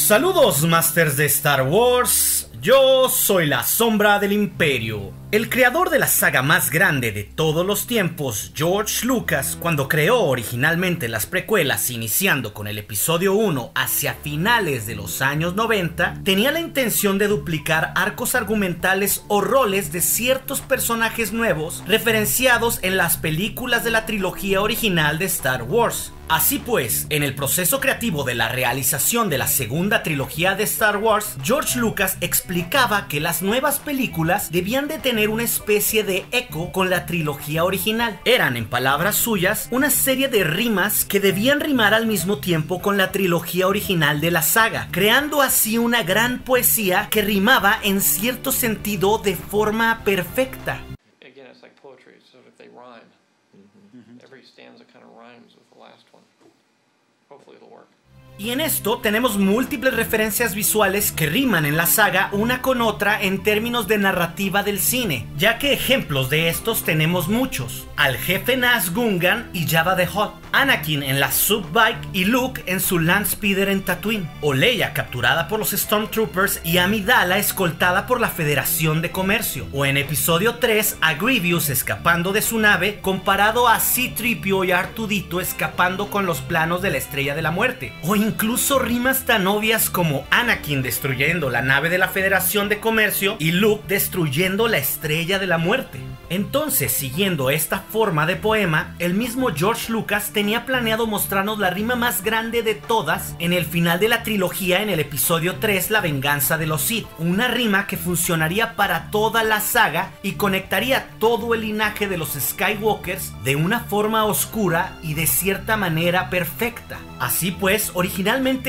Saludos Masters de Star Wars, yo soy la sombra del imperio. El creador de la saga más grande de todos los tiempos, George Lucas, cuando creó originalmente las precuelas iniciando con el episodio 1 hacia finales de los años 90, tenía la intención de duplicar arcos argumentales o roles de ciertos personajes nuevos referenciados en las películas de la trilogía original de Star Wars. Así pues, en el proceso creativo de la realización de la segunda trilogía de Star Wars, George Lucas explicaba que las nuevas películas debían de tener una especie de eco con la trilogía original. Eran, en palabras suyas, una serie de rimas que debían rimar al mismo tiempo con la trilogía original de la saga, creando así una gran poesía que rimaba en cierto sentido de forma perfecta. Again, it's like poetry, so if they rhyme, every stanza kind of rhymes with the last. Hopefully it'll work. Y en esto tenemos múltiples referencias visuales que riman en la saga una con otra en términos de narrativa del cine, ya que ejemplos de estos tenemos muchos. Al jefe Nas Gungan y Jabba the Hutt, Anakin en la Subbike y Luke en su Landspeeder en Tatooine, o Leia capturada por los Stormtroopers y Amidala escoltada por la Federación de Comercio, o en episodio 3 a Grievous escapando de su nave comparado a C-3PO y Artudito escapando con los planos de la Estrella de la Muerte, o incluso rimas tan obvias como Anakin destruyendo la nave de la Federación de Comercio y Luke destruyendo la Estrella de la Muerte. Entonces, siguiendo esta forma de poema, el mismo George Lucas tenía planeado mostrarnos la rima más grande de todas en el final de la trilogía en el episodio 3, La venganza de los Sith, una rima que funcionaría para toda la saga y conectaría todo el linaje de los Skywalkers de una forma oscura y de cierta manera perfecta. Así pues, originalmente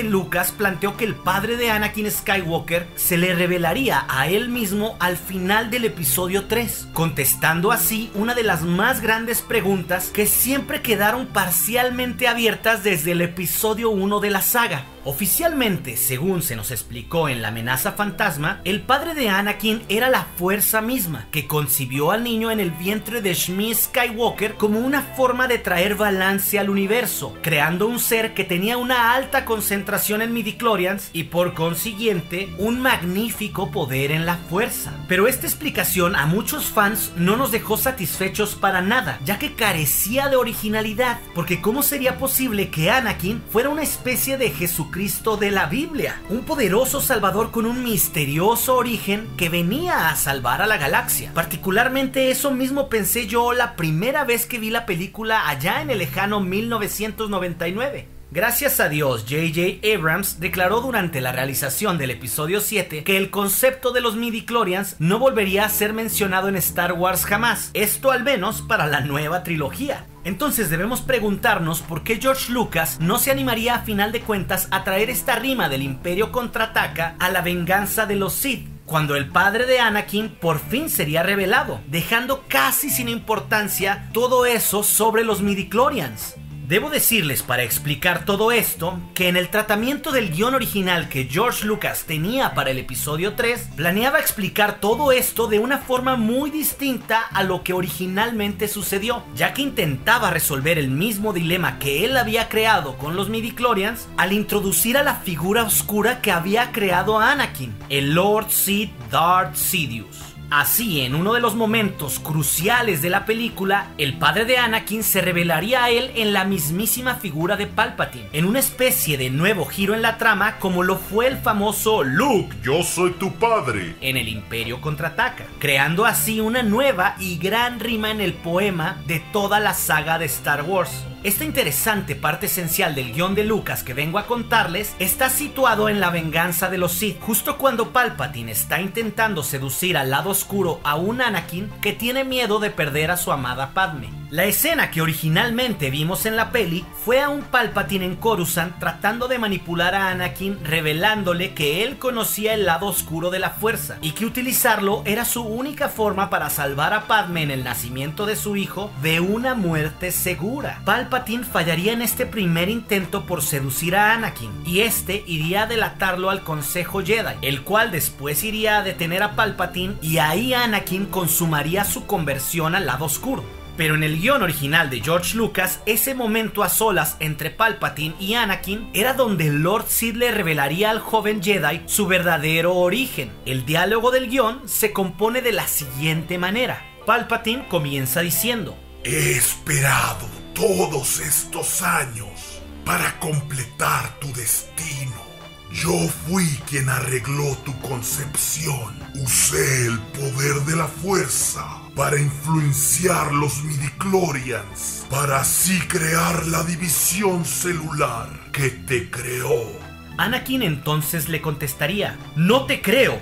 Lucas planteó que el padre de Anakin Skywalker se le revelaría a él mismo al final del episodio 3, contestando así una de las más grandes preguntas que siempre quedaron parcialmente abiertas desde el episodio 1 de la saga. Oficialmente, según se nos explicó en La amenaza fantasma, el padre de Anakin era la fuerza misma, que concibió al niño en el vientre de Shmi Skywalker como una forma de traer balance al universo, creando un ser que tenía una alta concentración en midichlorians y por consiguiente un magnífico poder en la fuerza. Pero esta explicación a muchos fans no nos dejó satisfechos para nada, ya que carecía de originalidad, porque ¿cómo sería posible que Anakin fuera una especie de Jesucristo de la Biblia, un poderoso salvador con un misterioso origen que venía a salvar a la galaxia. Particularmente eso mismo pensé yo la primera vez que vi la película allá en el lejano 1999. Gracias a Dios, J.J. Abrams declaró durante la realización del episodio 7 que el concepto de los midichlorians no volvería a ser mencionado en Star Wars jamás, esto al menos para la nueva trilogía. Entonces debemos preguntarnos por qué George Lucas no se animaría a final de cuentas a traer esta rima del Imperio contraataca a la venganza de los Sith cuando el padre de Anakin por fin sería revelado, dejando casi sin importancia todo eso sobre los midichlorians. Debo decirles para explicar todo esto que en el tratamiento del guion original que George Lucas tenía para el episodio 3, planeaba explicar todo esto de una forma muy distinta a lo que originalmente sucedió, ya que intentaba resolver el mismo dilema que él había creado con los midichlorians al introducir a la figura oscura que había creado Anakin, el Lord Sith Darth Sidious. Así, en uno de los momentos cruciales de la película, el padre de Anakin se revelaría a él en la mismísima figura de Palpatine, en una especie de nuevo giro en la trama como lo fue el famoso Luke, Yo soy tu padre. en el Imperio contraataca, creando así una nueva y gran rima en el poema de toda la saga de Star Wars. Esta interesante parte esencial del guion de Lucas que vengo a contarles está situado en la venganza de los Sith, justo cuando Palpatine está intentando seducir al lado oscuro a un Anakin que tiene miedo de perder a su amada Padme. La escena que originalmente vimos en la peli fue a un Palpatine en Coruscant tratando de manipular a Anakin revelándole que él conocía el lado oscuro de la fuerza y que utilizarlo era su única forma para salvar a Padme en el nacimiento de su hijo de una muerte segura. Palpatine fallaría en este primer intento por seducir a Anakin y este iría a delatarlo al Consejo Jedi, el cual después iría a detener a Palpatine y ahí Anakin consumaría su conversión al lado oscuro. Pero en el guion original de George Lucas, ese momento a solas entre Palpatine y Anakin era donde Lord Sid le revelaría al joven Jedi su verdadero origen. El diálogo del guion se compone de la siguiente manera. Palpatine comienza diciendo, He esperado todos estos años para completar tu destino. Yo fui quien arregló tu concepción. Usé el poder de la fuerza para influenciar los midichlorians, para así crear la división celular que te creó. Anakin entonces le contestaría, no te creo.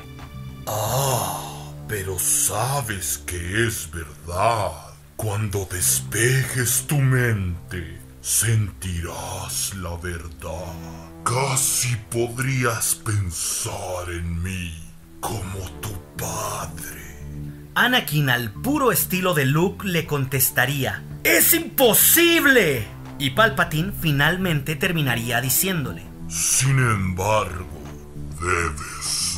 Ah, pero sabes que es verdad. Cuando despejes tu mente, sentirás la verdad. Casi podrías pensar en mí como tu padre. Anakin al puro estilo de Luke le contestaría, ¡Es imposible! Y Palpatine finalmente terminaría diciéndole, Sin embargo, debes.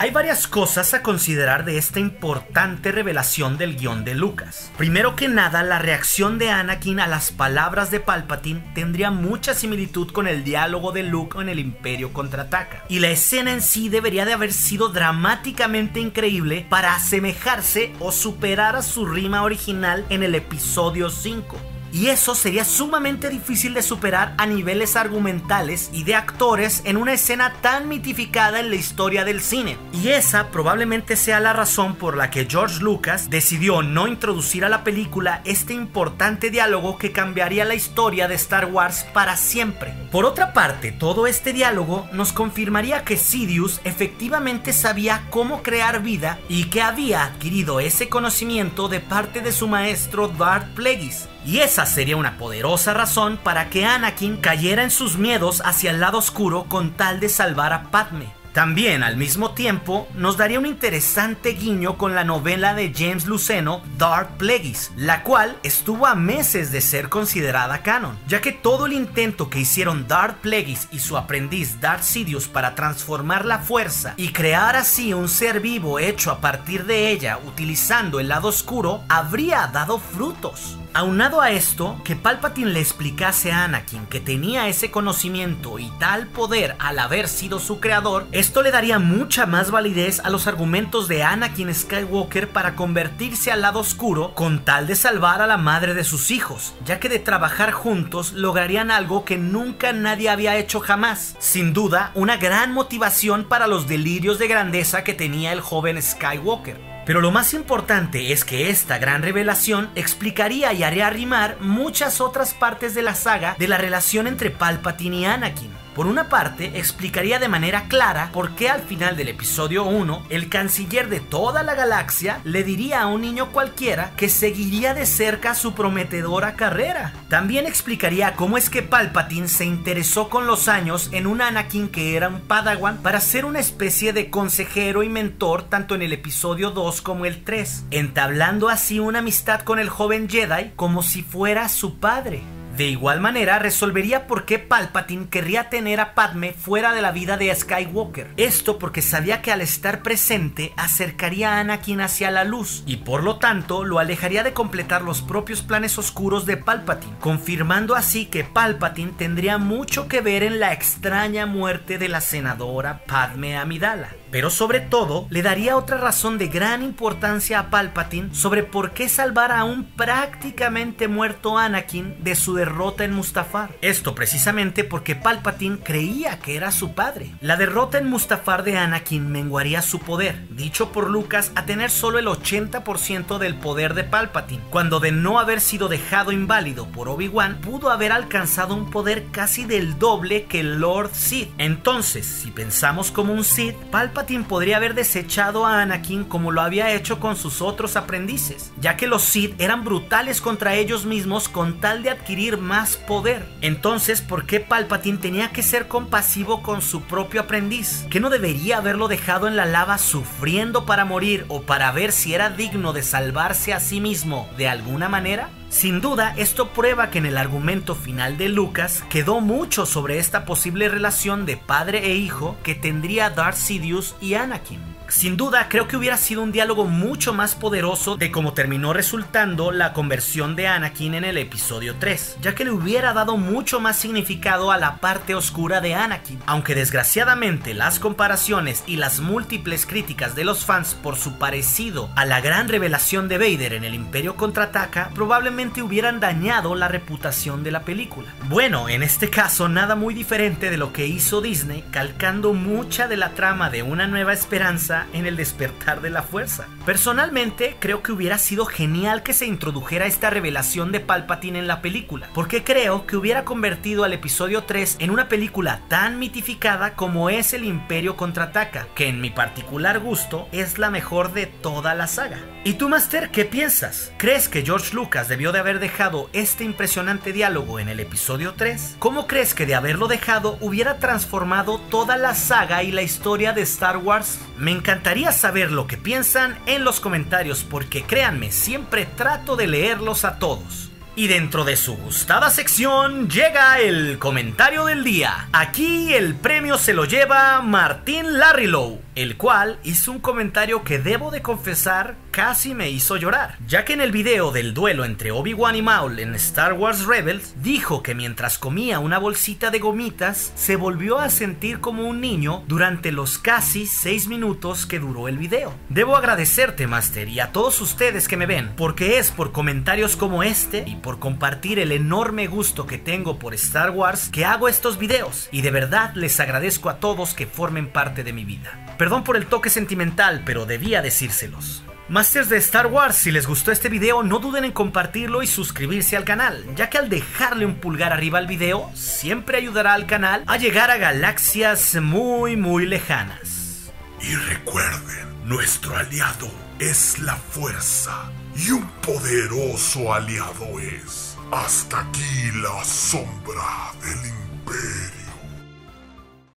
Hay varias cosas a considerar de esta importante revelación del guion de Lucas. Primero que nada, la reacción de Anakin a las palabras de Palpatine tendría mucha similitud con el diálogo de Luke en el Imperio contraataca. Y la escena en sí debería de haber sido dramáticamente increíble para asemejarse o superar a su rima original en el episodio 5. Y eso sería sumamente difícil de superar a niveles argumentales y de actores en una escena tan mitificada en la historia del cine. Y esa probablemente sea la razón por la que George Lucas decidió no introducir a la película este importante diálogo que cambiaría la historia de Star Wars para siempre. Por otra parte, todo este diálogo nos confirmaría que Sidious efectivamente sabía cómo crear vida y que había adquirido ese conocimiento de parte de su maestro Darth Plagueis. Y esa sería una poderosa razón para que Anakin cayera en sus miedos hacia el lado oscuro con tal de salvar a Padme. También al mismo tiempo nos daría un interesante guiño con la novela de James Luceno Dark Plagueis, la cual estuvo a meses de ser considerada canon, ya que todo el intento que hicieron Dark Plagueis y su aprendiz Darth Sidious para transformar la fuerza y crear así un ser vivo hecho a partir de ella utilizando el lado oscuro habría dado frutos. Aunado a esto, que Palpatine le explicase a Anakin que tenía ese conocimiento y tal poder al haber sido su creador, esto le daría mucha más validez a los argumentos de Anakin Skywalker para convertirse al lado oscuro con tal de salvar a la madre de sus hijos, ya que de trabajar juntos lograrían algo que nunca nadie había hecho jamás. Sin duda, una gran motivación para los delirios de grandeza que tenía el joven Skywalker. Pero lo más importante es que esta gran revelación explicaría y haría rimar muchas otras partes de la saga de la relación entre Palpatine y Anakin. Por una parte, explicaría de manera clara por qué al final del episodio 1, el canciller de toda la galaxia le diría a un niño cualquiera que seguiría de cerca su prometedora carrera. También explicaría cómo es que Palpatine se interesó con los años en un Anakin que era un Padawan para ser una especie de consejero y mentor tanto en el episodio 2 como el 3, entablando así una amistad con el joven Jedi como si fuera su padre. De igual manera, resolvería por qué Palpatine querría tener a Padme fuera de la vida de Skywalker. Esto porque sabía que al estar presente acercaría a Anakin hacia la luz y por lo tanto lo alejaría de completar los propios planes oscuros de Palpatine, confirmando así que Palpatine tendría mucho que ver en la extraña muerte de la senadora Padme Amidala. Pero sobre todo, le daría otra razón de gran importancia a Palpatine sobre por qué salvar a un prácticamente muerto Anakin de su derrota en Mustafar. Esto precisamente porque Palpatine creía que era su padre. La derrota en Mustafar de Anakin menguaría su poder, dicho por Lucas a tener solo el 80% del poder de Palpatine, cuando de no haber sido dejado inválido por Obi-Wan, pudo haber alcanzado un poder casi del doble que Lord Sith. Entonces, si pensamos como un Sith, Palpatine podría haber desechado a Anakin como lo había hecho con sus otros aprendices, ya que los Sith eran brutales contra ellos mismos con tal de adquirir más poder. Entonces, ¿por qué Palpatine tenía que ser compasivo con su propio aprendiz? ¿Que no debería haberlo dejado en la lava sufriendo para morir o para ver si era digno de salvarse a sí mismo de alguna manera? Sin duda, esto prueba que en el argumento final de Lucas quedó mucho sobre esta posible relación de padre e hijo que tendría Darth Sidious y Anakin. Sin duda, creo que hubiera sido un diálogo mucho más poderoso de cómo terminó resultando la conversión de Anakin en el episodio 3, ya que le hubiera dado mucho más significado a la parte oscura de Anakin. Aunque desgraciadamente las comparaciones y las múltiples críticas de los fans por su parecido a la gran revelación de Vader en el Imperio contraataca probablemente hubieran dañado la reputación de la película. Bueno, en este caso nada muy diferente de lo que hizo Disney, calcando mucha de la trama de una nueva esperanza en el despertar de la fuerza. Personalmente, creo que hubiera sido genial que se introdujera esta revelación de Palpatine en la película, porque creo que hubiera convertido al episodio 3 en una película tan mitificada como es el Imperio contraataca, que en mi particular gusto es la mejor de toda la saga. ¿Y tú, Master, qué piensas? ¿Crees que George Lucas debió de haber dejado este impresionante diálogo en el episodio 3? ¿Cómo crees que de haberlo dejado hubiera transformado toda la saga y la historia de Star Wars? Me encantaría saber lo que piensan en los comentarios porque créanme, siempre trato de leerlos a todos. Y dentro de su gustada sección llega el comentario del día. Aquí el premio se lo lleva Martín Larrilow, el cual hizo un comentario que debo de confesar casi me hizo llorar, ya que en el video del duelo entre Obi-Wan y Maul en Star Wars Rebels dijo que mientras comía una bolsita de gomitas se volvió a sentir como un niño durante los casi 6 minutos que duró el video. Debo agradecerte Master y a todos ustedes que me ven, porque es por comentarios como este y por compartir el enorme gusto que tengo por Star Wars que hago estos videos y de verdad les agradezco a todos que formen parte de mi vida. Perdón por el toque sentimental, pero debía decírselos. Masters de Star Wars, si les gustó este video, no duden en compartirlo y suscribirse al canal, ya que al dejarle un pulgar arriba al video, siempre ayudará al canal a llegar a galaxias muy muy lejanas. Y recuerden, nuestro aliado es la fuerza, y un poderoso aliado es. Hasta aquí la sombra del imperio.